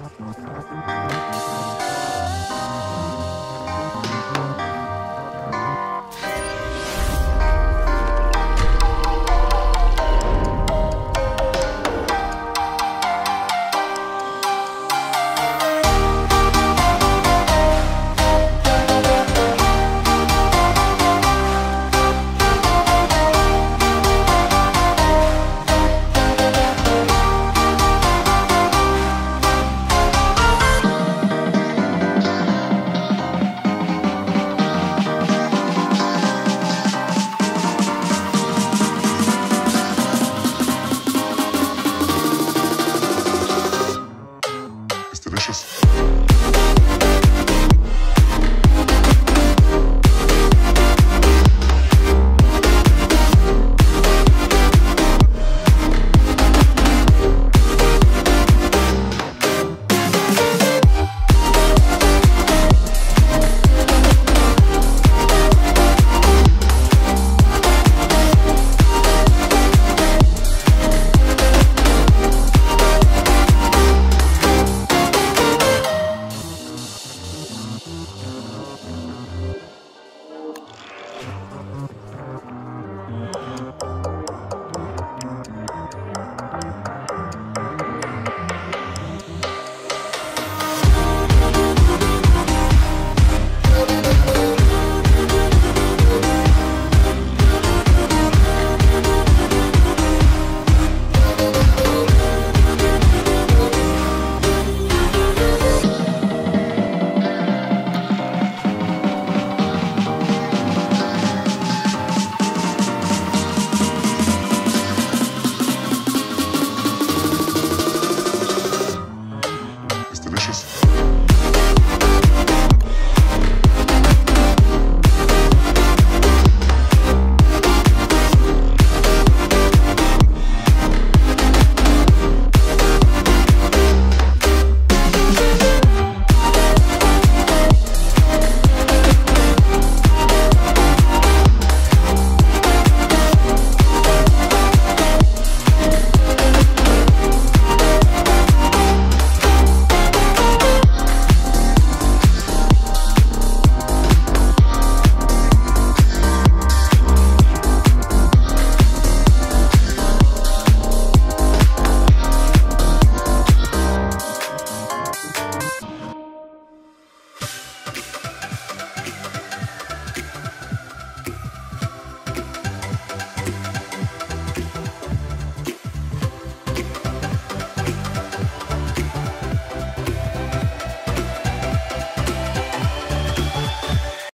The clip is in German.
Musik just